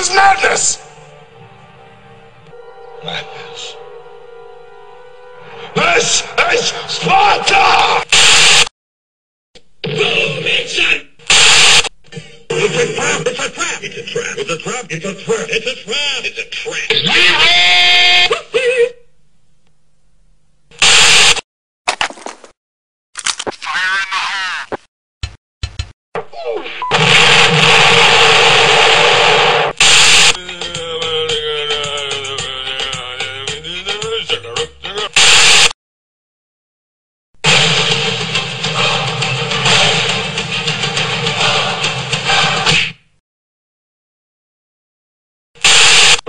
is madness! Madness. This is Sparta! Boom! Mission! It's a trap! It's a trap! It's a trap! It's a trap! It's a trap! It's a trap! It's a trap!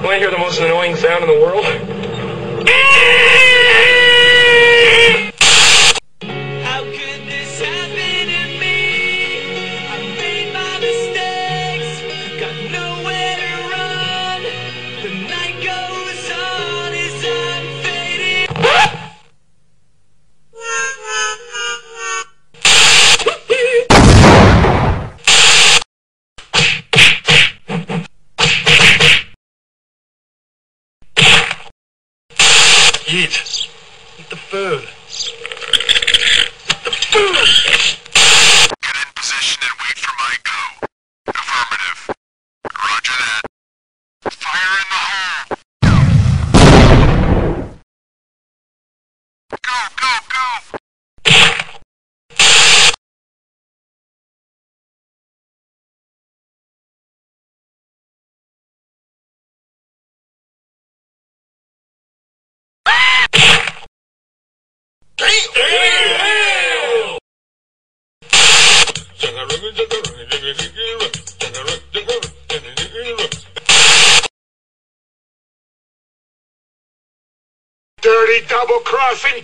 Want to hear the most annoying sound in the world? Eat. Eat the food. Double crossing!